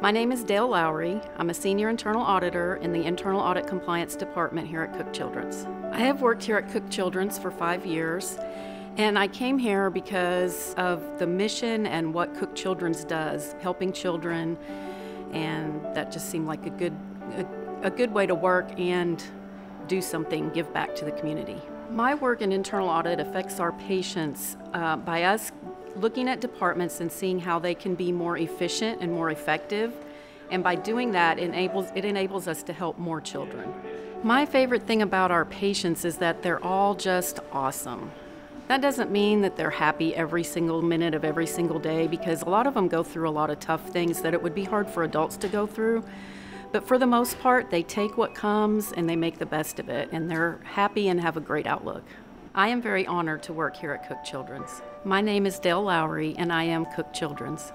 My name is Dayle Lowry. I'm a senior internal auditor in the Internal Audit Compliance Department here at Cook Children's. I have worked here at Cook Children's for five years, and I came here because of the mission and what Cook Children's does, helping children, and that just seemed like a good, a, a good way to work and do something, give back to the community. My work in internal audit affects our patients uh, by us looking at departments and seeing how they can be more efficient and more effective. And by doing that, enables, it enables us to help more children. My favorite thing about our patients is that they're all just awesome. That doesn't mean that they're happy every single minute of every single day because a lot of them go through a lot of tough things that it would be hard for adults to go through. But for the most part, they take what comes and they make the best of it, and they're happy and have a great outlook. I am very honored to work here at Cook Children's. My name is Dayle Lowry, and I am Cook Children's.